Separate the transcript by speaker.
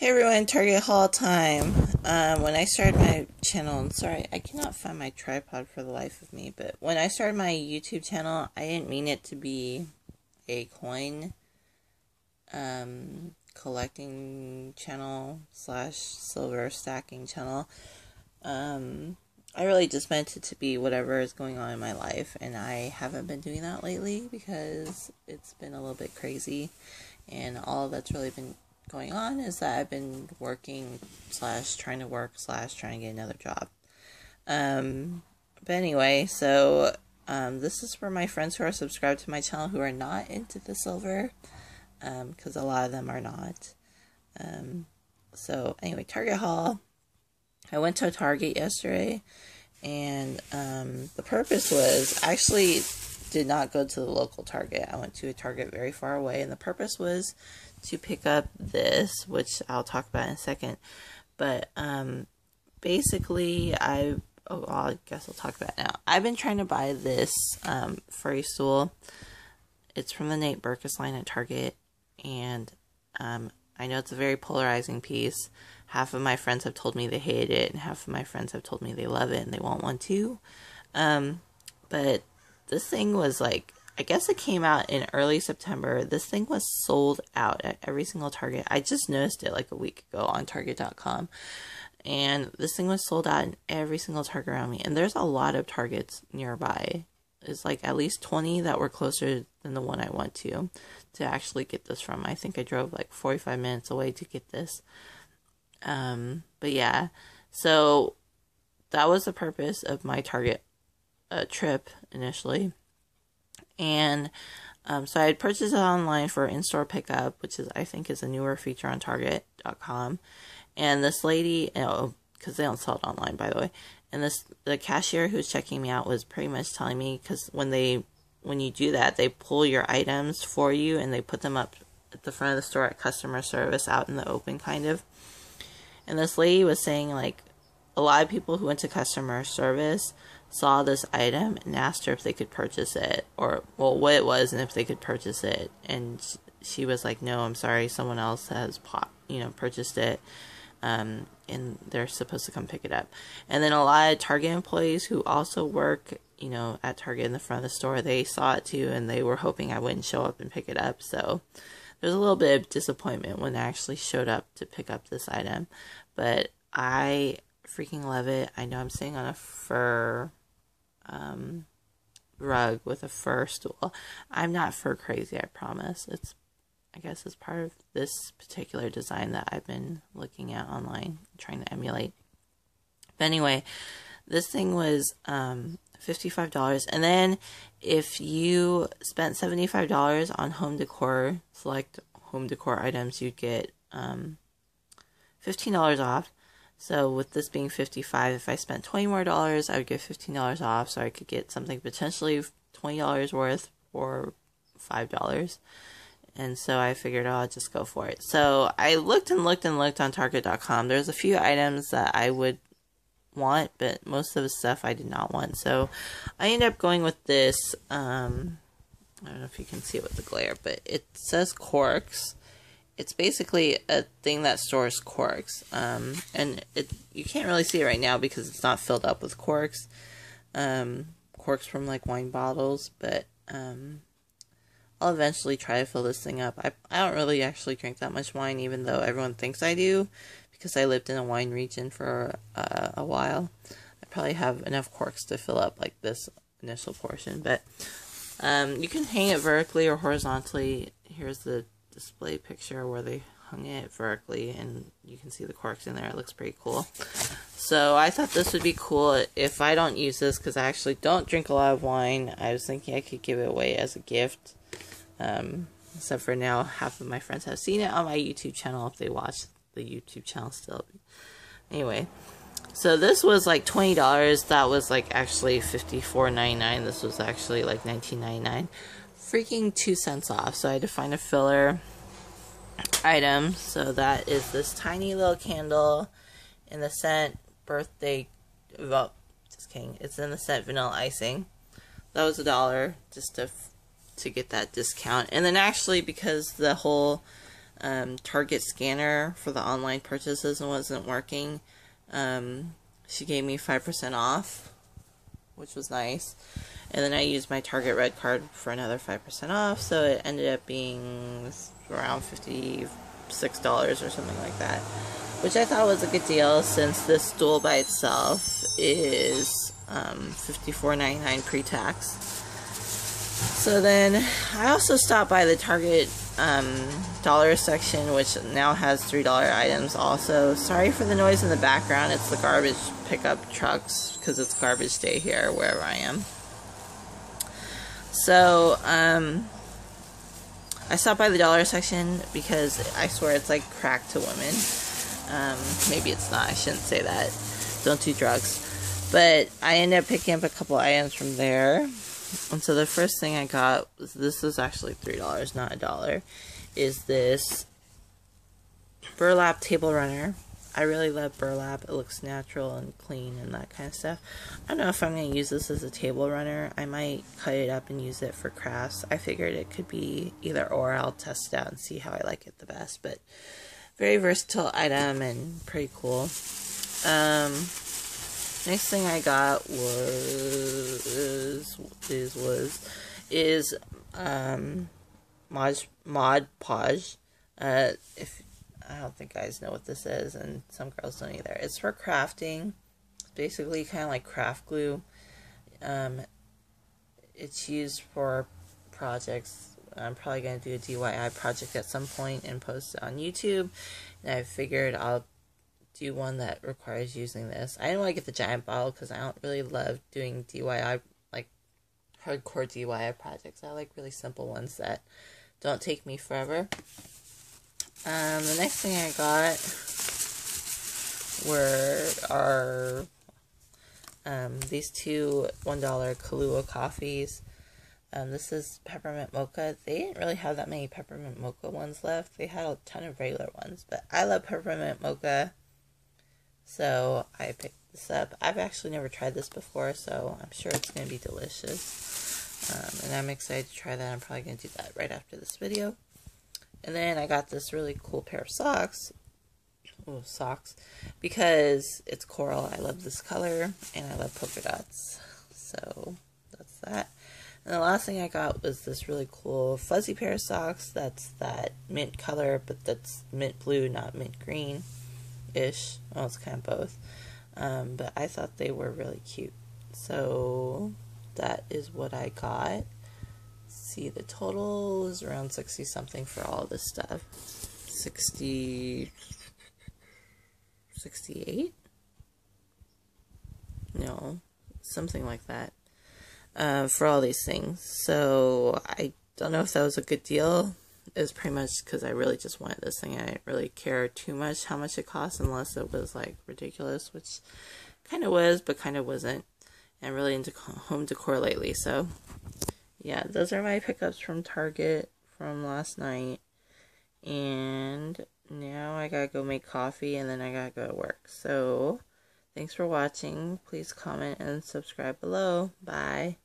Speaker 1: Hey everyone, Target haul time. Um, when I started my channel, I'm sorry, I cannot find my tripod for the life of me, but when I started my YouTube channel, I didn't mean it to be a coin um, collecting channel slash silver stacking channel. Um, I really just meant it to be whatever is going on in my life, and I haven't been doing that lately because it's been a little bit crazy, and all that's really been going on is that I've been working slash trying to work slash trying to get another job. Um, but anyway, so um, this is for my friends who are subscribed to my channel who are not into the silver, because um, a lot of them are not. Um, so anyway, Target haul. I went to a Target yesterday, and um, the purpose was actually did not go to the local Target. I went to a Target very far away, and the purpose was to pick up this, which I'll talk about in a second. But um, basically, I oh, I guess I'll talk about now. I've been trying to buy this um, furry stool. It's from the Nate Berkus line at Target, and um, I know it's a very polarizing piece. Half of my friends have told me they hate it, and half of my friends have told me they love it and they want one too. Um, but this thing was like I guess it came out in early September. This thing was sold out at every single Target. I just noticed it like a week ago on Target.com. And this thing was sold out in every single Target around me. And there's a lot of Targets nearby. It's like at least 20 that were closer than the one I went to to actually get this from. I think I drove like 45 minutes away to get this. Um, but yeah, so that was the purpose of my Target uh, trip initially and um, so I had purchased it online for in-store pickup, which is I think is a newer feature on Target.com. And this lady, oh, because they don't sell it online, by the way. And this the cashier who's checking me out was pretty much telling me because when they when you do that, they pull your items for you and they put them up at the front of the store at customer service out in the open, kind of. And this lady was saying like a lot of people who went to customer service saw this item and asked her if they could purchase it or well what it was and if they could purchase it. And she was like no i'm sorry someone else has pop you know purchased it um, and they're supposed to come pick it up. And then a lot of target employees who also work you know at target in the front of the store they saw it too and they were hoping i wouldn't show up and pick it up. So there's a little bit of disappointment when i actually showed up to pick up this item. But i freaking love it. I know i'm sitting on a fur um, rug with a fur stool. I'm not fur crazy, I promise. It's, I guess, it's part of this particular design that I've been looking at online, trying to emulate. But anyway, this thing was um, $55. And then if you spent $75 on home decor, select home decor items, you'd get um, $15 off. So with this being 55, if I spent 20 more dollars, I would get $15 off so I could get something potentially $20 worth for $5. And so I figured oh, I'll just go for it. So I looked and looked and looked on Target.com. There's a few items that I would want, but most of the stuff I did not want. So I ended up going with this. Um, I don't know if you can see it with the glare, but it says Corks it's basically a thing that stores corks. Um, and it you can't really see it right now because it's not filled up with corks. Um, corks from like wine bottles, but um, I'll eventually try to fill this thing up. I I don't really actually drink that much wine, even though everyone thinks I do, because I lived in a wine region for uh, a while. I probably have enough corks to fill up like this initial portion, but um, you can hang it vertically or horizontally. Here's the display picture where they hung it vertically and you can see the corks in there. It looks pretty cool. So I thought this would be cool if I don't use this because I actually don't drink a lot of wine. I was thinking I could give it away as a gift. Um, except for now, half of my friends have seen it on my YouTube channel if they watch the YouTube channel still. Anyway, so this was like $20. That was like actually $54.99. This was actually like $19.99 freaking two cents off. So I had to find a filler item. So that is this tiny little candle in the scent birthday. Well, just kidding. It's in the scent vanilla icing. That was a dollar just to to get that discount. And then actually because the whole um, Target scanner for the online purchases wasn't working. Um, she gave me 5% off, which was nice. And then I used my Target Red card for another 5% off, so it ended up being around $56 or something like that. Which I thought was a good deal since this stool by itself is um, $54.99 pre tax. So then I also stopped by the Target um, dollar section, which now has $3 items also. Sorry for the noise in the background, it's the garbage pickup trucks because it's garbage day here wherever I am. So, um, I stopped by the dollar section because I swear it's like crack to women. Um, maybe it's not, I shouldn't say that. Don't do drugs. But I ended up picking up a couple items from there. And so the first thing I got was this is actually three dollars, not a dollar. Is this burlap table runner. I really love burlap. It looks natural and clean and that kind of stuff. I don't know if I'm going to use this as a table runner. I might cut it up and use it for crafts. I figured it could be either or. I'll test it out and see how I like it the best. But very versatile item and pretty cool. Um, next thing I got was is was is um Mod Mod Podge. Uh, if I don't think guys know what this is, and some girls don't either. It's for crafting. It's basically kind of like craft glue. Um, it's used for projects. I'm probably to do a DIY project at some point and post it on YouTube. And I figured I'll do one that requires using this. I don't want to get the giant bottle because I don't really love doing DIY, like hardcore DIY projects. I like really simple ones that don't take me forever. Um, the next thing I got were our um, these two $1 Kahlua coffees. Um, this is peppermint mocha. They didn't really have that many peppermint mocha ones left. They had a ton of regular ones, but I love peppermint mocha. So I picked this up. I've actually never tried this before, so I'm sure it's going to be delicious. Um, and I'm excited to try that. I'm probably going to do that right after this video. And then I got this really cool pair of socks. Oh, socks. Because it's coral. I love this color. And I love polka dots. So, that's that. And the last thing I got was this really cool fuzzy pair of socks. That's that mint color, but that's mint blue, not mint green ish. Well, it's kind of both. Um, but I thought they were really cute. So that is what I got see, the total is around 60 something for all this stuff. 60. 68? No, something like that. Uh, for all these things. So I don't know if that was a good deal. Was pretty much because I really just wanted this thing. I didn't really care too much how much it cost unless it was like ridiculous, which kind of was, but kind of wasn't. And really into home decor lately, so yeah, those are my pickups from Target from last night. And now I gotta go make coffee and then I gotta go to work. So, thanks for watching. Please comment and subscribe below. Bye.